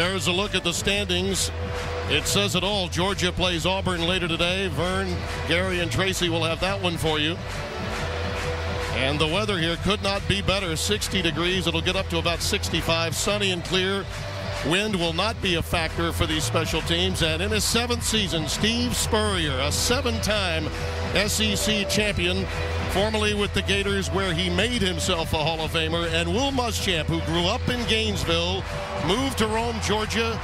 There's a look at the standings. It says it all. Georgia plays Auburn later today. Vern, Gary, and Tracy will have that one for you. And the weather here could not be better. 60 degrees. It'll get up to about 65. Sunny and clear. Wind will not be a factor for these special teams. And in his seventh season, Steve Spurrier, a seven-time SEC champion, formerly with the Gators, where he made himself a Hall of Famer, and Will Muschamp, who grew up in Gainesville, moved to Rome, Georgia,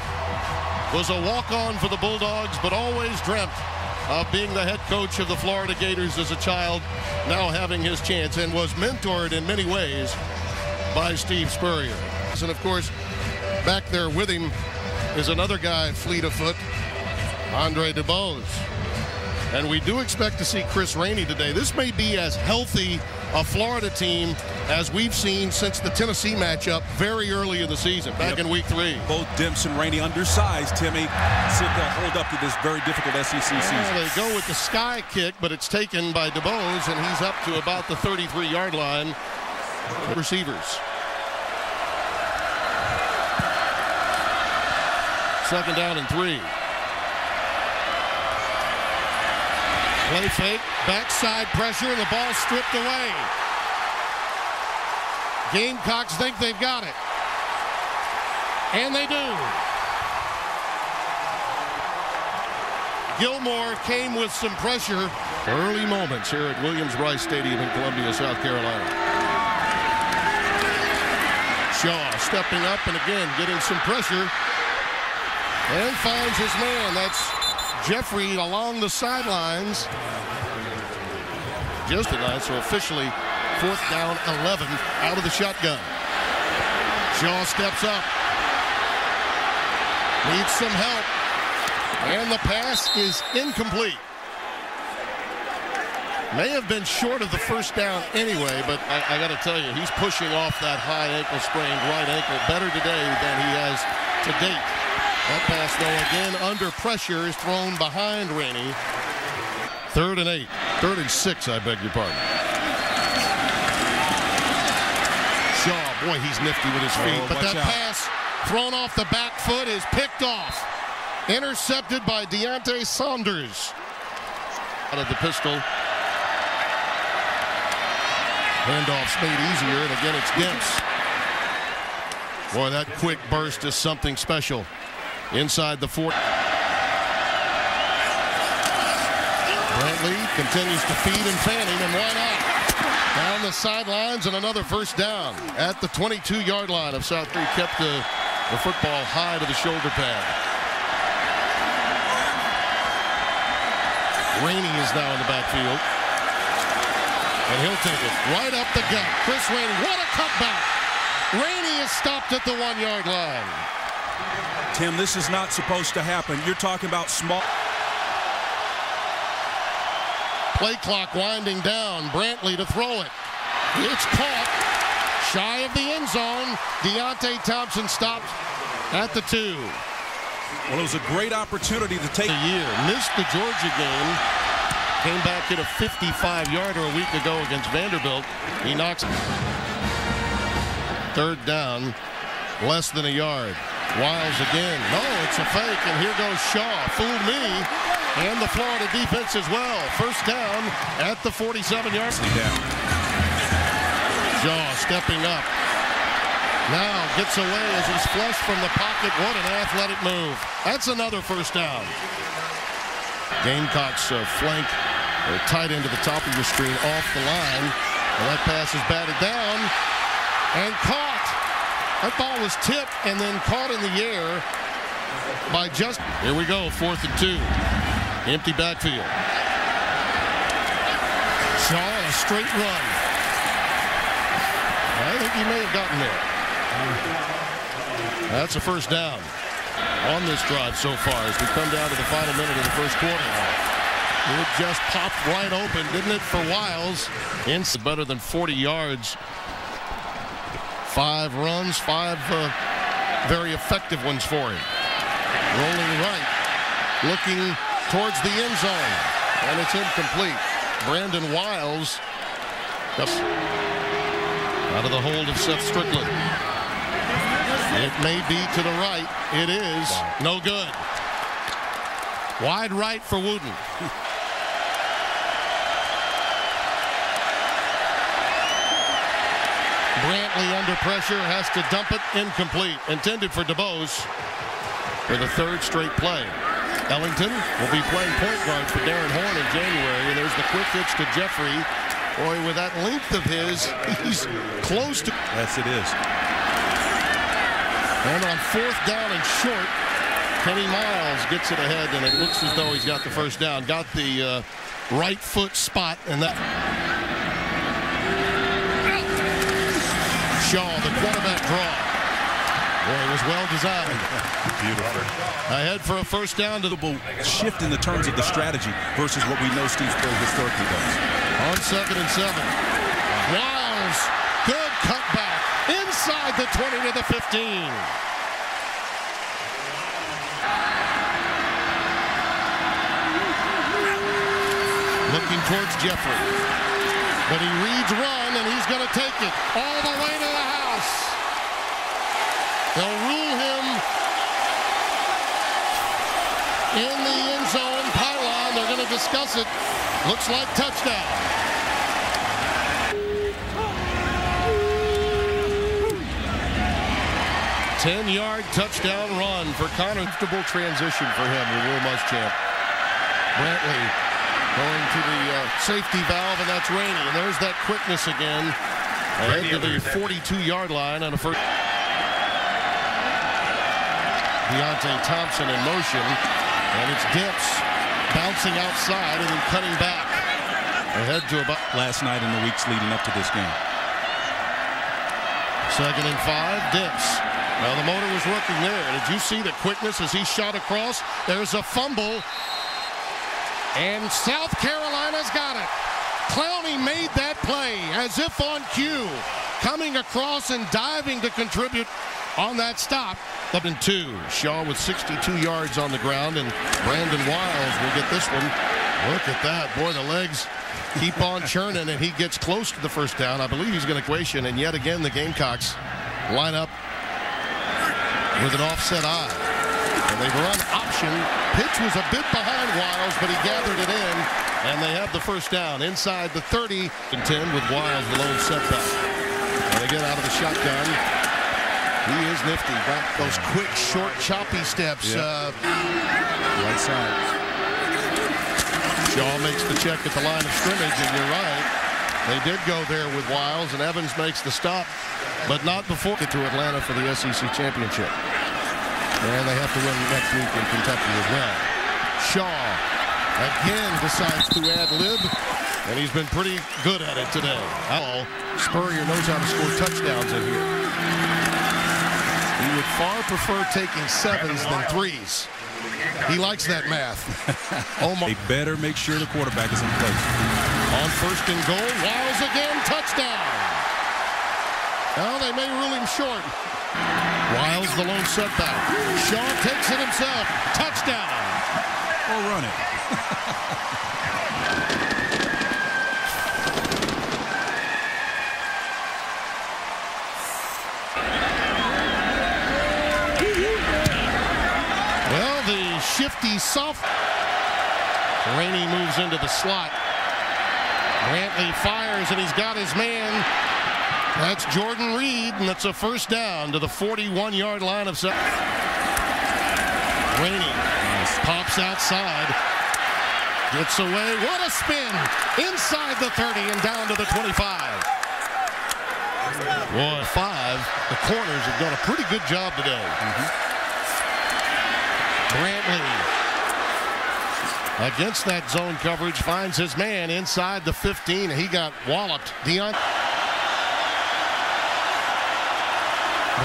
was a walk-on for the Bulldogs, but always dreamt of being the head coach of the Florida Gators as a child, now having his chance, and was mentored in many ways by Steve Spurrier. And of course, back there with him is another guy fleet of foot, Andre DeBose. And we do expect to see Chris Rainey today. This may be as healthy a Florida team as we've seen since the Tennessee matchup very early in the season, back yep. in week three. Both Dempson Rainey undersized, Timmy. They'll hold up to this very difficult SEC season. Well, they go with the sky kick, but it's taken by DeBose, and he's up to about the 33-yard line. Receivers. Second down and three. Play fake, backside pressure, and the ball stripped away. Gamecocks think they've got it. And they do. Gilmore came with some pressure. Early moments here at Williams-Brice Stadium in Columbia, South Carolina. Shaw stepping up and again getting some pressure. And finds his man. That's Jeffery along the sidelines. Just tonight, so officially fourth down 11 out of the shotgun. Shaw steps up. Needs some help. And the pass is incomplete. May have been short of the first down anyway, but I, I got to tell you, he's pushing off that high ankle sprained right ankle better today than he has to date. That pass, though, again under pressure, is thrown behind Rainey. Third and eight. Third and six, I beg your pardon. Shaw, boy, he's nifty with his oh, feet. Oh, but that out. pass thrown off the back foot is picked off. Intercepted by De'Ante Saunders. Out of the pistol. Handoffs made easier, and again, it's Demps. Boy, that quick burst is something special inside the four. Brantley continues to feed and Fanning, and why not? Down the sidelines and another first down at the 22-yard line of South Three kept the, the football high to the shoulder pad. Rainey is now in the backfield. And he'll take it right up the gut. Chris Rainey, what a cutback. Rainey is stopped at the one-yard line. Tim, this is not supposed to happen. You're talking about small. Play clock winding down. Brantley to throw it. It's caught. Shy of the end zone. Deonte Thompson stopped at the two. Well, it was a great opportunity to take a year. Missed the Georgia game. Came back hit a 55-yarder a week ago against Vanderbilt. He knocks third down, less than a yard. Wilds again. No, it's a fake, and here goes Shaw. Fooled me, and the Florida defense as well. First down at the 47-yard. Down. Shaw stepping up. Now gets away as he's flushed from the pocket. What an athletic move. That's another first down. Gamecocks uh, flank or tight into the top of your screen off the line. And that pass is batted down and caught. That ball was tipped and then caught in the air by just. Here we go, fourth and two. Empty backfield. Shaw on a straight run. I think he may have gotten there. That's a first down on this drive so far as we come down to the final minute of the first quarter. It just popped wide open, didn't it, for Wilds? It's better than 40 yards Five runs, five uh, very effective ones for him. Rolling right, looking towards the end zone, and it's incomplete. Brandon Wilds out of the hold of Seth Strickland. It may be to the right. It is. No good. Wide right for Wooten. Brantley under pressure has to dump it incomplete. Intended for DeBose for the third straight play. Ellington will be playing point guard for Darrin Horn in January. And there's the quick hitch to Jeffery. Boy, with that length of his, he's close to. Yes, it is. And on fourth down and short, Kenny Miles gets it ahead, and it looks as though he's got the first down. Got the uh, right foot spot, and that. Shaw, the quarterback draw. Boy, it was well designed. Beautiful. Ahead for a first down to the boot. Shift in the terms of the strategy versus what we know Steve Spurrier historically does. On second and seven. Wiles, good cutback. Inside the 20 to the 15. Looking towards Jeffery. But he reads run, and he's going to take it all the way to the house. They'll rule him in the end zone pylon. They're going to discuss it. Looks like touchdown. Ten-yard touchdown run for Connor. Comfortable transition for him, the Will Muschamp. Brantley going to the uh, safety valve, and that's Rainey. And there's that quickness again. Ahead to the 42-yard line on a first. Deonte Thompson in motion, and it's Demps bouncing outside and then cutting back. Ahead to about Last night in the weeks leading up to this game. second and five. Demps. Well, the motor was working there. Did you see the quickness as he shot across? There's a fumble. And South Carolina's got it. Clowney made that play as if on cue. Coming across and diving to contribute on that stop. Up in two. Shaw with 62 yards on the ground, and Brandon Wilds will get this one. Look at that. Boy, the legs keep on churning, and he gets close to the first down. I believe he's going to equation, and yet again the Gamecocks line up with an offset eye. And they run option. Pitch was a bit behind Wilds, but he gathered it in, and they have the first down inside the 30 and 10 with Wilds, the lone setback. And they get out of the shotgun. He is nifty. Got those quick, short, choppy steps. Yep. Uh, Right side. Shaw makes the check at the line of scrimmage, and you're right. They did go there with Wilds, and Evans makes the stop, but not before get to Atlanta for the SEC championship. And they have to win next week in Kentucky as well. Shaw again decides to ad lib, and he's been pretty good at it today. Oh, Spurrier knows how to score touchdowns in here. He would far prefer taking sevens than threes. He likes that math. Omar. They better make sure the quarterback is in place. On first and goal, Wilds again, touchdown. Well, they may rule him short. Wilds the lone setback. Shaw takes it himself. Touchdown. Or run it. Well, the shifty soft. Rainey moves into the slot. Brantley fires, and he's got his man. That's Jordan Reed, and that's a first down to the 41-yard line of. South. Rainey pops outside. Gets away. What a spin! Inside the 30 and down to the 25. Boy, five. The corners have done a pretty good job today. Brantley against that zone coverage finds his man inside the 15. He got walloped. Dion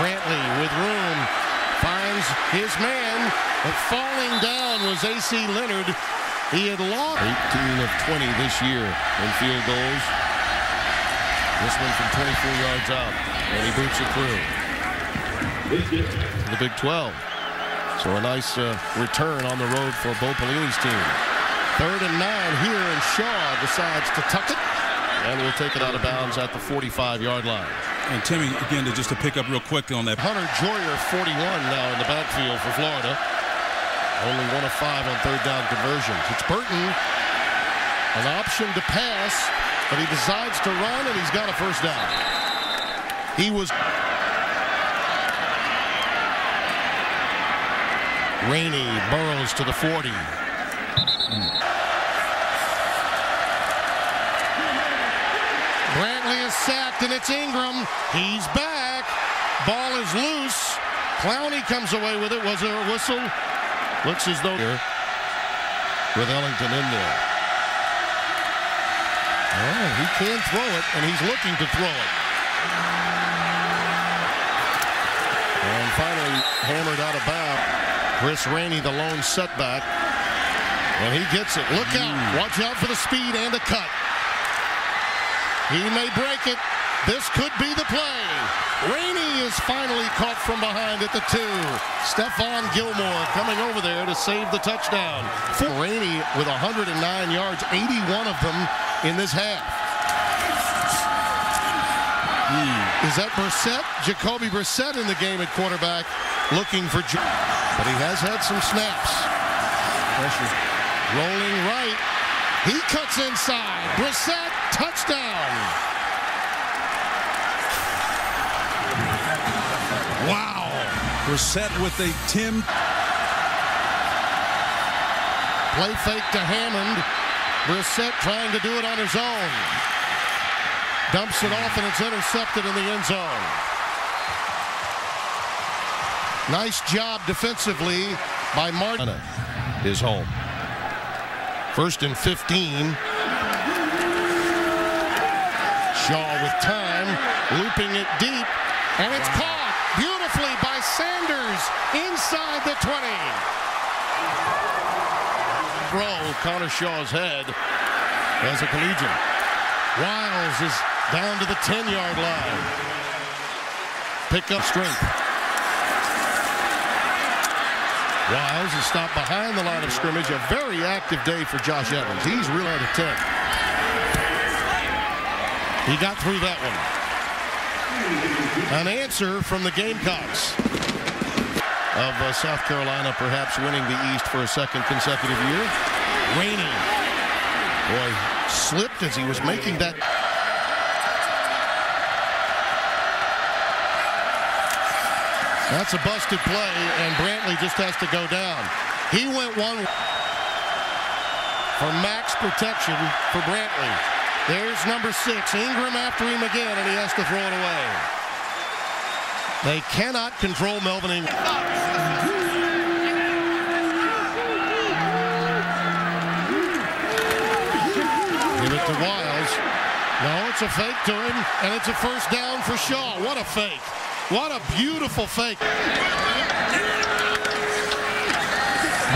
Brantley with room finds his man, but falling down was AC Leonard. He had lost 18 of 20 this year in field goals. This one from 24 yards out, and he boots it through. The Big 12. So a nice uh, return on the road for Bo Pelini's team. Third and nine here, and Shaw decides to tuck it, and will take it out of bounds at the 45-yard line. And Timmy, again, to just to pick up real quick on that. Hunter Joyer, 41 now in the backfield for Florida. Only one of five on third down conversions. It's Burton, an option to pass, but he decides to run, and he's got a first down. He was Rainey burrows to the 40. Hmm. Is sacked, and it's Ingram. He's back. Ball is loose. Clowney comes away with it. Was there a whistle? Looks as though here with Ellington in there. Oh, he can throw it, and he's looking to throw it. And finally hammered out of bounds. Chris Rainey, the lone setback. And he gets it. Look out. Mm. Watch out for the speed and the cut. He may break it. This could be the play. Rainey is finally caught from behind at the two. Stephon Gilmore coming over there to save the touchdown. For Rainey with 109 yards, 81 of them in this half. Hmm. Is that Brissett? Jacoby Brissett in the game at quarterback looking for but he has had some snaps. Pressure. Rolling right. He cuts inside. Brissett, touchdown. Wow. Brissett with a Tim. Play fake to Hammond. Brissett trying to do it on his own. Dumps it off and it's intercepted in the end zone. Nice job defensively by Martin. His home. First and 15. Shaw with time, looping it deep, and it's wow. caught beautifully by Sanders inside the 20. Throw Connor Shaw's head as a collegian. Wilds is down to the 10-yard line. Pick up strength. Wilds is stopped behind the line of scrimmage. A very active day for Josh Evans. He's real out of 10. He got through that one. An answer from the Gamecocks of uh, South Carolina perhaps winning the East for a second consecutive year. Rainey. Boy, slipped as he was making that That's a busted play, and Brantley just has to go down. He went one for max protection for Brantley. There's number six. Ingram after him again, and he has to throw it away. They cannot control Melvin Ingram. Give it to Wilds. No, it's a fake to him, and it's a first down for Shaw. What a fake. What a beautiful fake.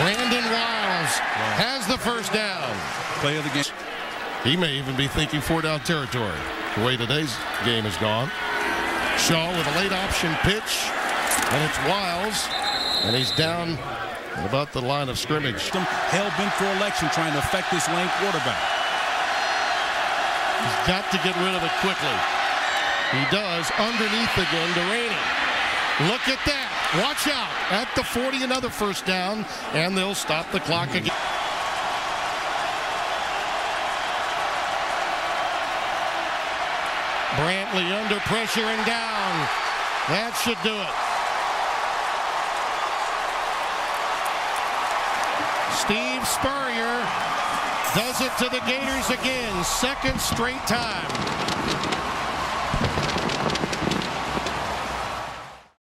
Brandon Wilds has the first down. Play of the game. He may even be thinking four down territory, the way today's game has gone. Shaw with a late option pitch, and it's Wilds, and he's down about the line of scrimmage. Hell bent for election trying to affect this lane quarterback. He's got to get rid of it quickly. He does underneath again to Rainey. Look at that. Watch out. At the 40, another first down, and they'll stop the clock again. Brantley under pressure and down. That should do it. Steve Spurrier does it to the Gators again. Second straight time.